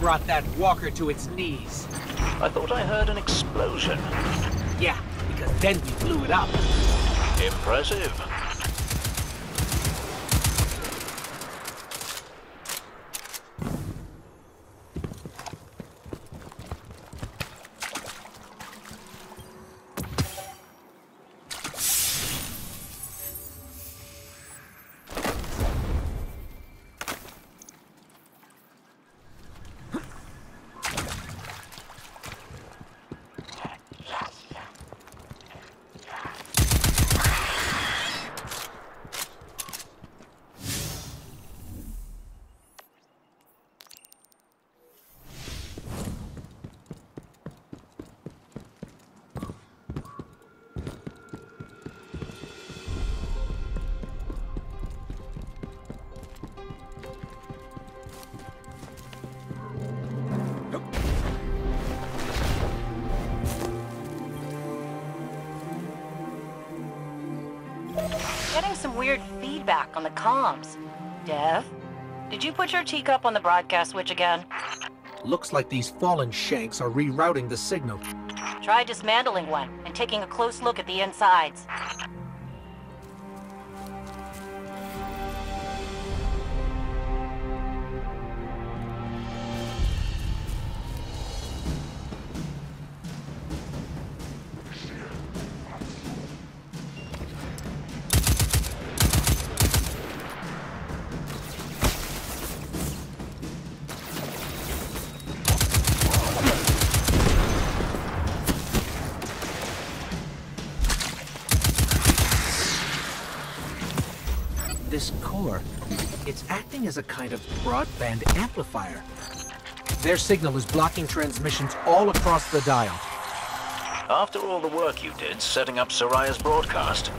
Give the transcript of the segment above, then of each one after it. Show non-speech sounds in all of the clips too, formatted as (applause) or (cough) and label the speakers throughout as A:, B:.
A: brought that walker to its knees.
B: I thought I heard an explosion.
A: Yeah, because then we blew it up.
B: Impressive.
C: Some weird feedback on the comms. Dev, did you put your teacup on the broadcast switch again?
A: Looks like these fallen shanks are rerouting the signal.
C: Try dismantling one and taking a close look at the insides.
A: It's acting as a kind of broadband amplifier. Their signal is blocking transmissions all across the dial.
B: After all the work you did setting up Suraya's broadcast,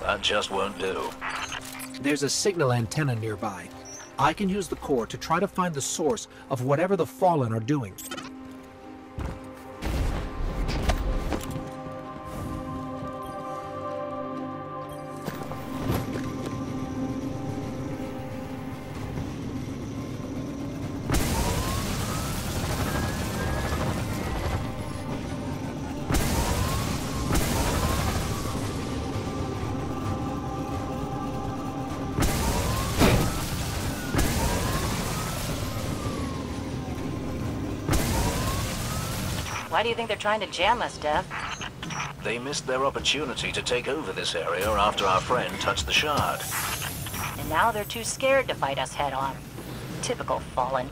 B: that just won't do.
A: There's a signal antenna nearby. I can use the core to try to find the source of whatever the Fallen are doing.
C: Why do you think they're trying to jam us, Dev?
B: They missed their opportunity to take over this area after our friend touched the shard.
C: And now they're too scared to fight us head on. Typical Fallen.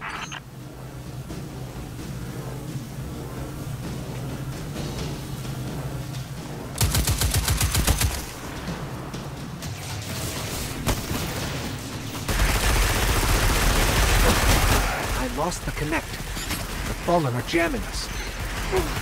A: I lost the connect. The Fallen are jamming us. Oof! (laughs)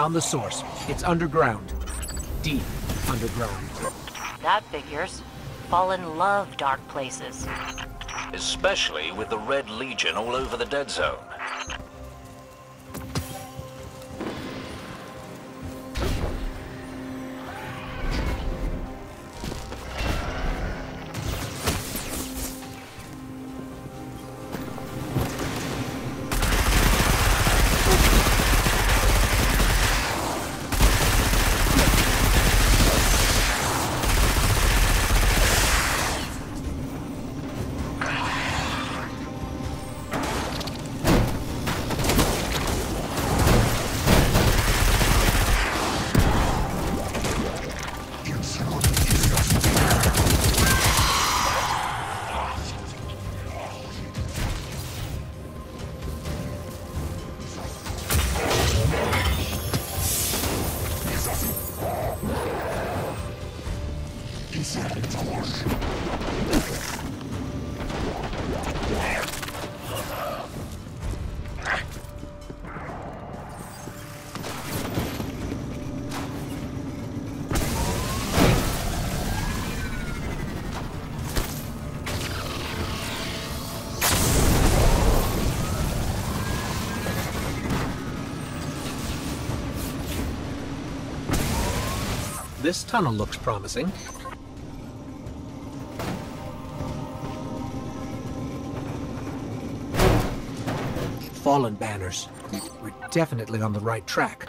A: found the source. It's underground. Deep underground.
C: That figures. Fallen love dark places.
B: Especially with the Red Legion all over the dead zone.
A: This tunnel looks promising. Fallen banners. We're definitely on the right track.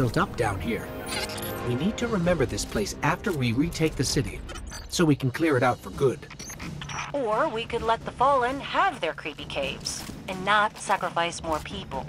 A: Built up down here. We need to remember this place after we retake the city, so we can clear it out for good.
C: Or we could let the Fallen have their creepy caves and not sacrifice more people.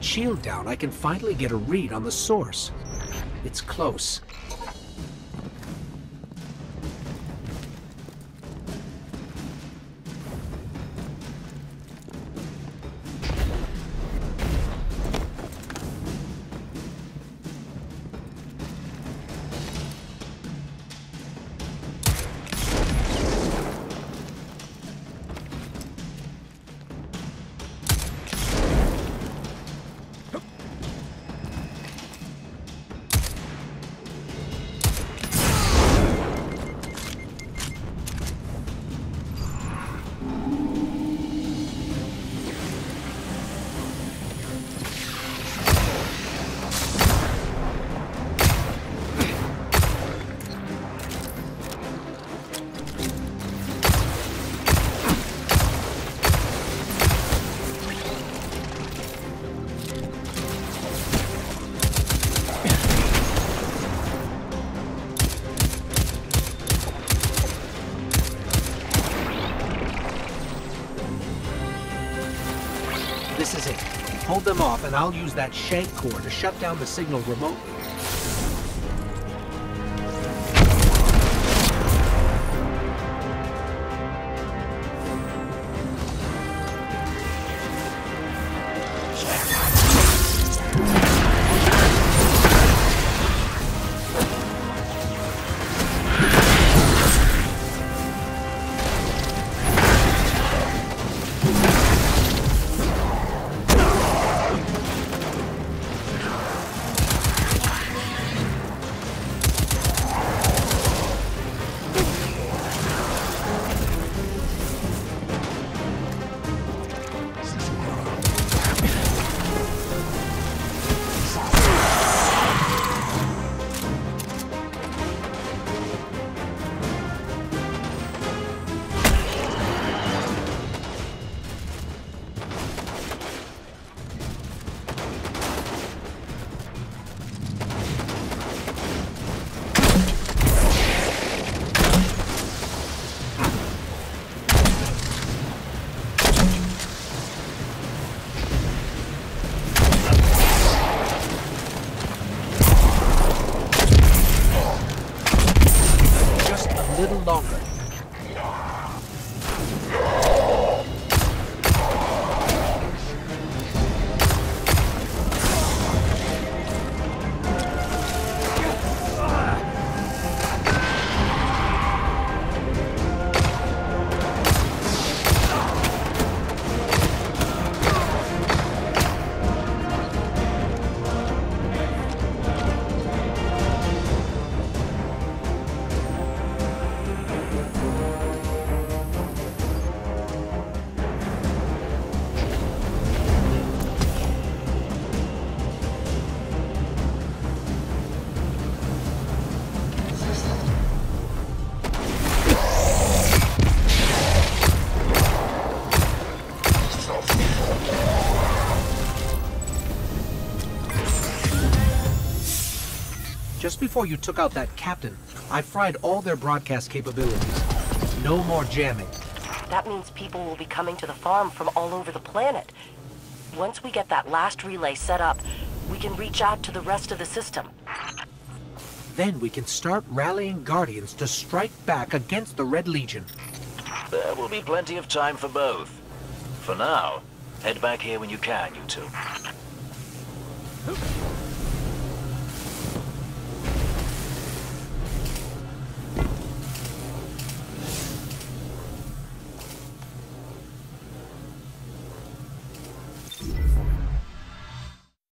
A: That shield down, I can finally get a read on the source. It's close. Off, and I'll use that shank core to shut down the signal remotely. Before you took out that captain, I fried all their broadcast capabilities. No more jamming.
D: That means people will be coming to the farm from all over the planet. Once we get that last relay set up, we can reach out to the rest of the system.
A: Then we can start rallying Guardians to strike back against the Red Legion.
B: There will be plenty of time for both. For now, head back here when you can, you two.